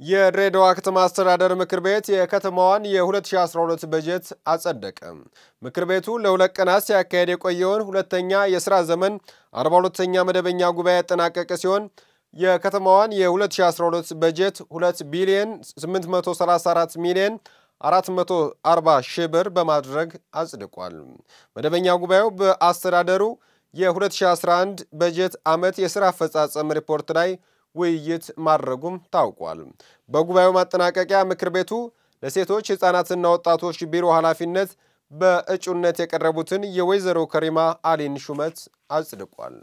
የድሬዳዋ ከተማ አስተዳደር ምክር ቤት የከተማዋን የ2012 በጀት አጸደቀ። ምክር ቤቱ ለሁለት ቀናት ሲያካሄድ የቆየውን ሁለተኛ የሥራ ዘመን 42ኛ መደበኛ ጉባኤ ያጠናቀቀ ሲሆን የከተማዋን የ2012 በጀት 2 ቢሊዮን 834 ሚሊዮን 440 ሺህ ብር በማድረግ አጽድቋል። መደበኛ ጉባኤው በአስተዳደሩ የ2011 በጀት ዓመት የሥራ አፈጻጸም ሪፖርት ላይ ውይይት ማድረጉም ታውቋል። በጉባኤው ማጠናቀቂያ ምክር ቤቱ ለሴቶች ሕፃናትና ወጣቶች ቢሮ ኃላፊነት በእጩነት የቀረቡትን የወይዘሮ ከሪማ አሊን ሹመት አጽድቋል።